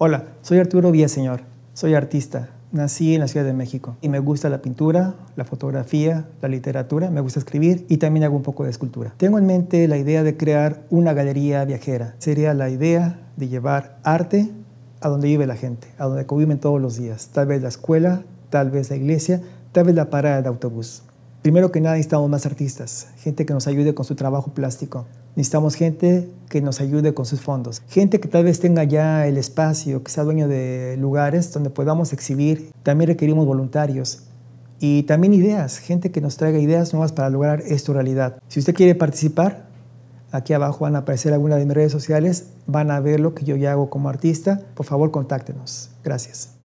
Hola, soy Arturo Villaseñor, soy artista. Nací en la Ciudad de México y me gusta la pintura, la fotografía, la literatura, me gusta escribir y también hago un poco de escultura. Tengo en mente la idea de crear una galería viajera. Sería la idea de llevar arte a donde vive la gente, a donde conviven todos los días. Tal vez la escuela, tal vez la iglesia, tal vez la parada de autobús. Primero que nada necesitamos más artistas, gente que nos ayude con su trabajo plástico. Necesitamos gente que nos ayude con sus fondos. Gente que tal vez tenga ya el espacio, que sea dueño de lugares donde podamos exhibir. También requerimos voluntarios. Y también ideas, gente que nos traiga ideas nuevas para lograr esto realidad. Si usted quiere participar, aquí abajo van a aparecer algunas de mis redes sociales, van a ver lo que yo ya hago como artista. Por favor, contáctenos. Gracias.